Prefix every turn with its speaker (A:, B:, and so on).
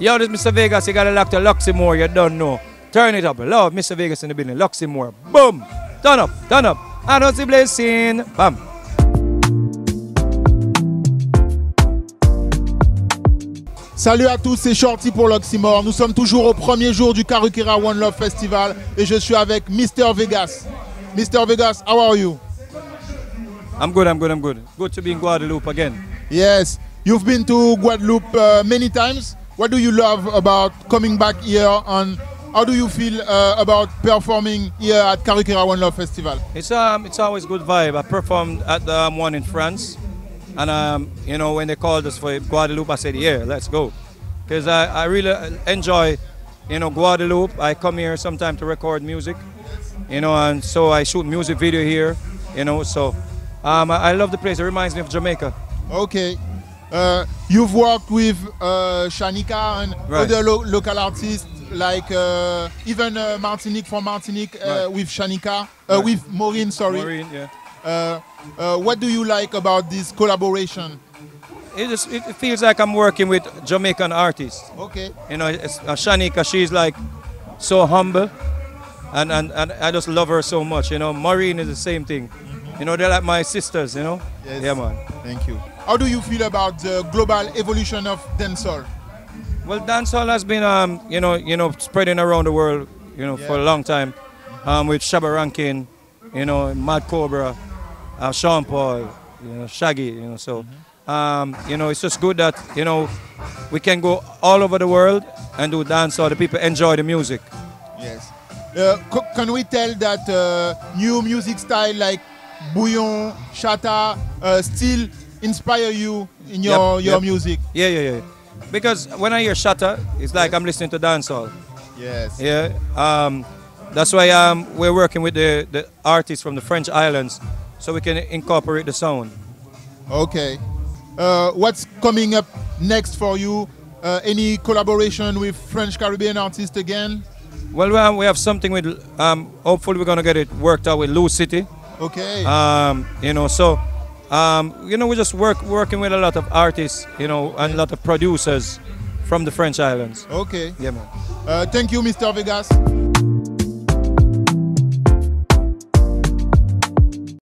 A: Yo, this Mr. Vegas, you got to lock to Luxemore, you don't know. Turn it up. Love Mr. Vegas in the building. Luxemore. Boom. Turn up, turn up. I don't see blessing? Bam.
B: Salut à tous, c'est Shorty pour l'Oxymore. Nous sommes toujours au premier jour du Karukira One Love Festival et je suis avec Mr. Vegas. Mr. Vegas, how are you?
A: I'm good, I'm good, I'm good. Good to be in Guadeloupe again.
B: Yes, you've been to Guadeloupe uh, many times. What do you love about coming back here and how do you feel uh, about performing here at Karukera One Love Festival?
A: It's um, it's always good vibe. I performed at the um, one in France, and um, you know when they called us for Guadeloupe, I said, yeah, let's go, because I, I really enjoy, you know, Guadeloupe. I come here sometime to record music, you know, and so I shoot music video here, you know, so um, I, I love the place. It reminds me of Jamaica.
B: Okay. Uh, you've worked with uh, Shanika and
A: Right.
B: other lo- local artists like uh, even uh, Martinique from Martinique uh,
A: Right.
B: with Shanika, uh,
A: Right.
B: with Maureen, sorry.
A: Maureen, yeah.
B: What do you like about this collaboration?
A: It, just, it feels like I'm working with Jamaican artists.
B: Okay.
A: You know, it's, uh, Shanika, she's like so humble, and, and, and I just love her so much. You know, Maureen is the same thing. You know, they're like my sisters. You know.
B: Yes.
A: Yeah, man.
B: Thank you. How do you feel about the global evolution of dancehall?
A: Well, dancehall has been, um, you know, you know, spreading around the world, you know, for a long time, um, with Shabba Rankin, you know, Mad Cobra, uh, Sean Paul, you know, Shaggy, you know. So, um, you know, it's just good that you know we can go all over the world and do dancehall. The people enjoy the music.
B: Yes. Uh, can we tell that uh, new music style like Bouyon, Shatta uh, still inspire you in your,
A: Yep,
B: your
A: yep.
B: music?
A: Yeah, yeah, yeah. Because when I hear Shatta, it's like I'm listening to dancehall.
B: Yes.
A: Yeah. Um, that's why um, we're working with the, the artists from the French islands so we can incorporate the sound.
B: Okay. Uh, what's coming up next for you? Uh, any collaboration with French Caribbean artists again?
A: Well, um, we have something with, um, hopefully, we're going to get it worked out with Lou City.
B: Okay.
A: Um, you know, so, um, you know, we just work working with a lot of artists, you know, and a lot of producers from the French islands.
B: okay.
A: Yeah, man.
B: Uh, thank you, Mr. Vegas.